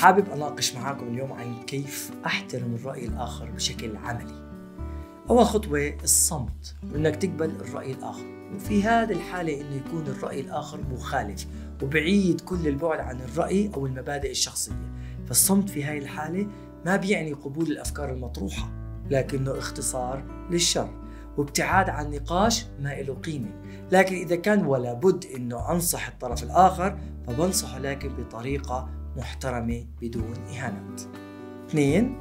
حابب أناقش معاكم اليوم عن كيف أحترم الرأي الآخر بشكل عملي. أول خطوة الصمت وإنك تقبل الرأي الآخر. وفي هذه الحالة إنه يكون الرأي الآخر مخالف وبعيد كل البعد عن الرأي أو المبادئ الشخصية. فالصمت في هذه الحالة ما بيعني قبول الأفكار المطروحة لكنه اختصار للشر. وابتعاد عن نقاش ما له قيمة. لكن إذا كان ولا بد أنه أنصح الطرف الآخر فبنصحه لكن بطريقة محترمة بدون إهانات. اثنين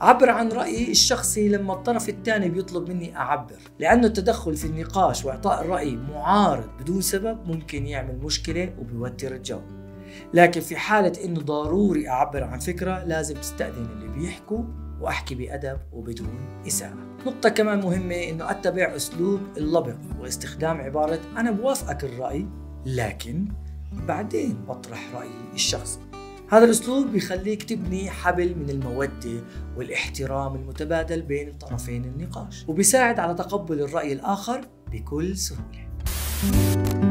عبر عن رأيي الشخصي لما الطرف الثاني بيطلب مني أعبر لأنه التدخل في النقاش وإعطاء الرأي معارض بدون سبب ممكن يعمل مشكلة وبيوتر الجو. لكن في حالة إنه ضروري أعبر عن فكرة لازم تستأذن اللي بيحكوا وأحكي بأدب وبدون إساءة. نقطة كمان مهمة إنه أتبع أسلوب اللبق واستخدام عبارة أنا بوافقك الرأي لكن بعدين بطرح رأيي الشخصي. هذا الأسلوب بيخليك تبني حبل من المودة والاحترام المتبادل بين طرفين النقاش وبيساعد على تقبل الرأي الآخر بكل سهولة.